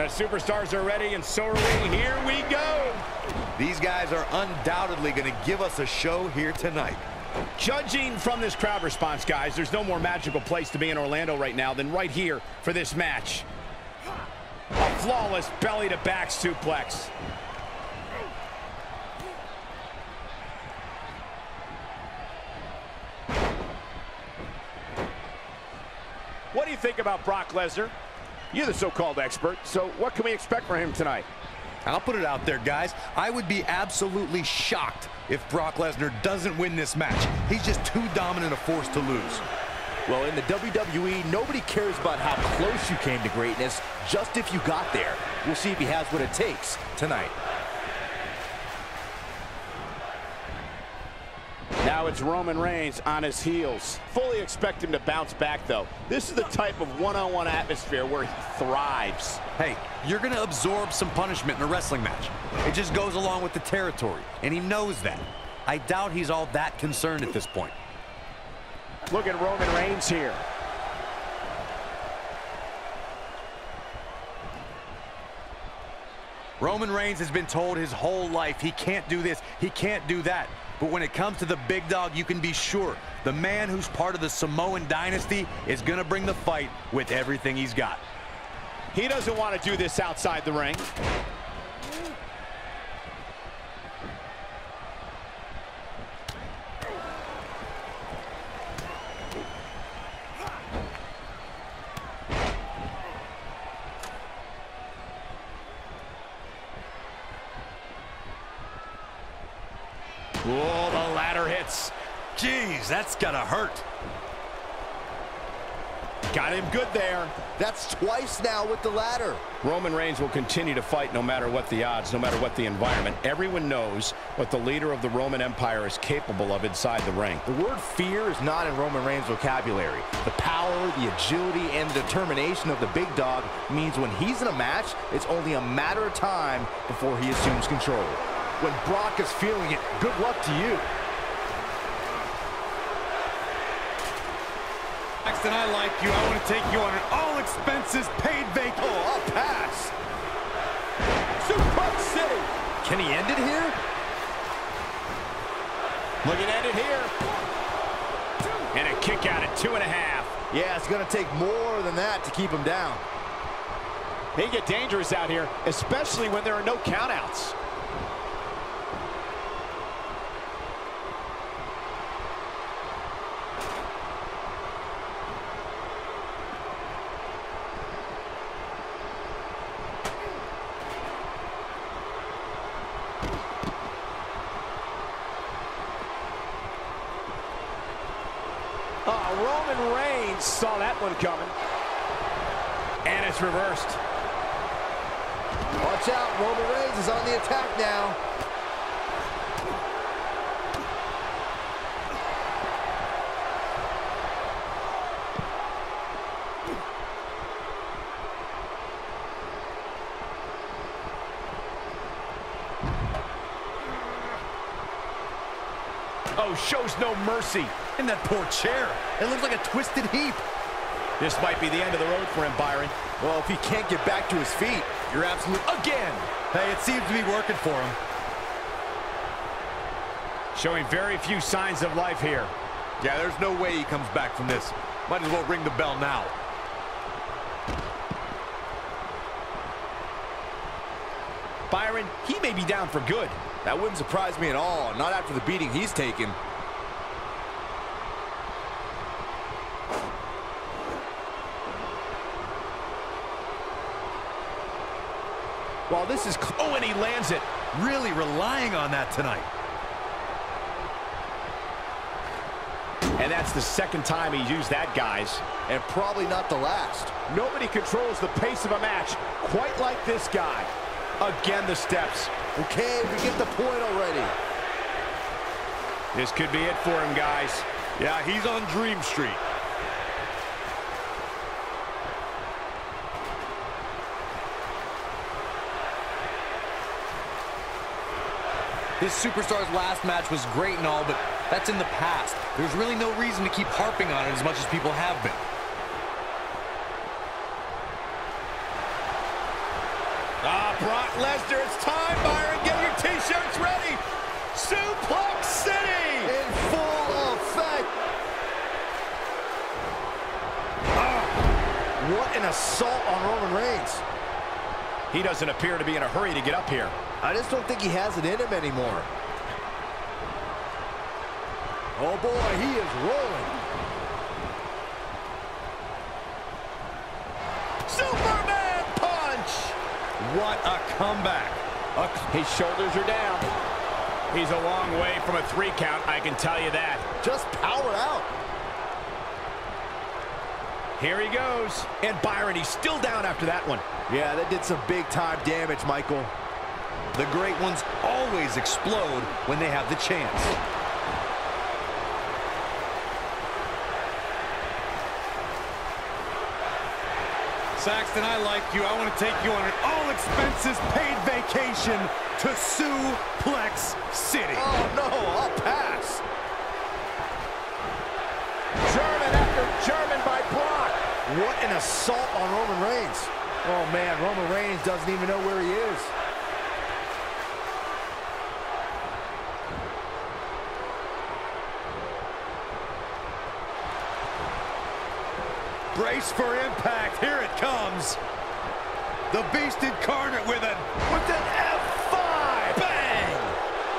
The superstars are ready, and so are we. Here we go. These guys are undoubtedly going to give us a show here tonight. Judging from this crowd response, guys, there's no more magical place to be in Orlando right now than right here for this match. A flawless belly-to-back suplex. What do you think about Brock Lesnar? You're the so-called expert, so what can we expect from him tonight? I'll put it out there, guys. I would be absolutely shocked if Brock Lesnar doesn't win this match. He's just too dominant a force to lose. Well, in the WWE, nobody cares about how close you came to greatness, just if you got there. We'll see if he has what it takes tonight. Now it's Roman Reigns on his heels. Fully expect him to bounce back, though. This is the type of one-on-one -on -one atmosphere where he thrives. Hey, you're going to absorb some punishment in a wrestling match. It just goes along with the territory, and he knows that. I doubt he's all that concerned at this point. Look at Roman Reigns here. Roman Reigns has been told his whole life he can't do this, he can't do that. But when it comes to the big dog, you can be sure the man who's part of the Samoan dynasty is going to bring the fight with everything he's got. He doesn't want to do this outside the ring. Oh, the ladder hits. Jeez, that's gotta hurt. Got him good there. That's twice now with the ladder. Roman Reigns will continue to fight no matter what the odds, no matter what the environment. Everyone knows what the leader of the Roman Empire is capable of inside the ring. The word fear is not in Roman Reigns' vocabulary. The power, the agility, and the determination of the big dog means when he's in a match, it's only a matter of time before he assumes control. When Brock is feeling it, good luck to you. Next, I like you, I want to take you on an all-expenses-paid vacation. Oh, I'll pass. Suplex City. Can he end it here? Looking at it here. And a kick out at two and a half. Yeah, it's going to take more than that to keep him down. They get dangerous out here, especially when there are no countouts. Roman Reigns saw that one coming. And it's reversed. Watch out, Roman Reigns is on the attack now. Oh, shows no mercy. In that poor chair. It looks like a twisted heap. This might be the end of the road for him, Byron. Well, if he can't get back to his feet, you're absolute again. Hey, it seems to be working for him. Showing very few signs of life here. Yeah, there's no way he comes back from this. Might as well ring the bell now. Byron, he may be down for good. That wouldn't surprise me at all, not after the beating he's taken. Well, this is... Oh, and he lands it. Really relying on that tonight. And that's the second time he's used that, guys. And probably not the last. Nobody controls the pace of a match quite like this guy. Again, the steps. Okay, we get the point already. This could be it for him, guys. Yeah, he's on Dream Street. This superstar's last match was great and all, but that's in the past. There's really no reason to keep harping on it as much as people have been. Ah, Brock Lesnar, what an assault on Roman Reigns. He doesn't appear to be in a hurry to get up here. I just don't think he has it in him anymore. Oh boy, he is rolling. Superman punch! What a comeback. Uh, his shoulders are down. He's a long way from a three count, I can tell you that. Just power out. Here he goes. And Byron, he's still down after that one. Yeah, that did some big time damage, Michael. The great ones always explode when they have the chance. Saxton, I like you. I want to take you on an all-expenses-paid vacation to Suplex City. Oh no, I'll pass. What an assault on Roman Reigns. Oh man, Roman Reigns doesn't even know where he is. Brace for impact. Here it comes. The Beast Incarnate with an With an F5! Bang!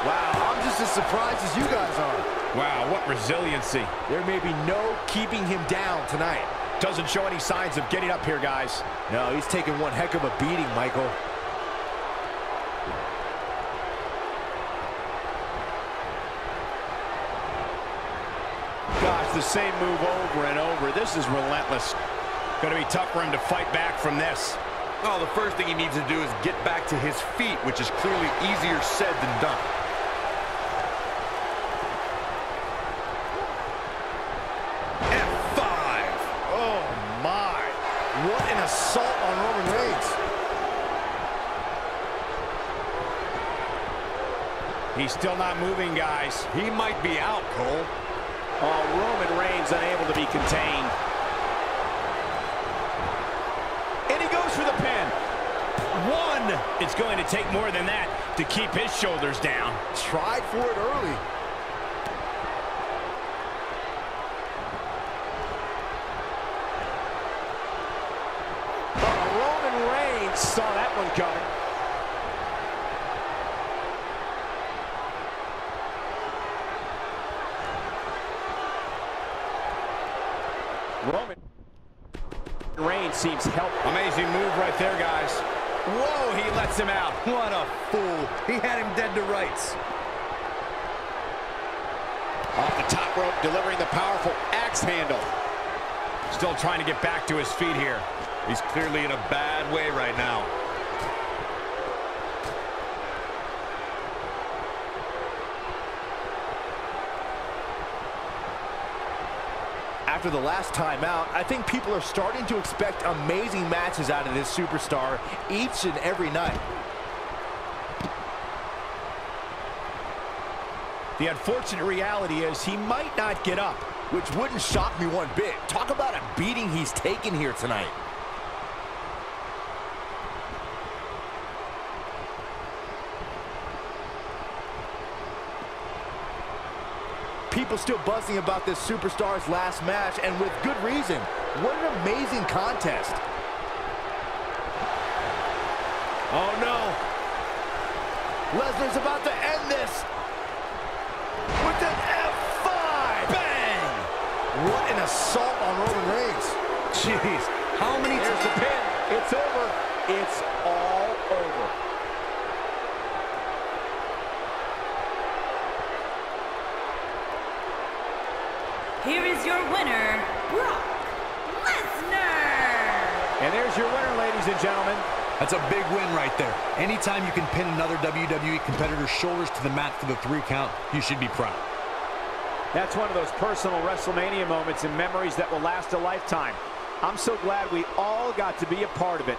Wow, I'm just as surprised as you guys are. Wow, what resiliency. There may be no keeping him down tonight. Doesn't show any signs of getting up here, guys. No, he's taking one heck of a beating, Michael. Gosh, the same move over and over. This is relentless. Going to be tough for him to fight back from this. Oh, the first thing he needs to do is get back to his feet, which is clearly easier said than done. F5. Oh my. What an assault on Roman Reigns. He's still not moving, guys. He might be out, Cole. Oh, Roman Reigns unable to be contained. And he goes for the pin. One. It's going to take more than that to keep his shoulders down. Tried for it early. Oh, Roman Saw that one coming. Roman Reigns seems helped. Amazing move right there, guys. Whoa, he lets him out. What a fool. He had him dead to rights. Off the top rope, delivering the powerful axe handle. Still trying to get back to his feet here. He's clearly in a bad way right now. After the last time out, I think people are starting to expect amazing matches out of this superstar each and every night. The unfortunate reality is he might not get up. Which wouldn't shock me one bit. Talk about a beating he's taken here tonight. People still buzzing about this superstar's last match, and with good reason. What an amazing contest. Oh, no. Lesnar's about to end this. With an F5. Bang! What an assault on Roman Reigns. Jeez, how many There's the pin. It's over. It's all over. Here is your winner, Brock Lesnar. And there's your winner, ladies and gentlemen. That's a big win right there. Anytime you can pin another WWE competitor's shoulders to the mat for the three count, you should be proud. That's one of those personal WrestleMania moments and memories that will last a lifetime. I'm so glad we all got to be a part of it.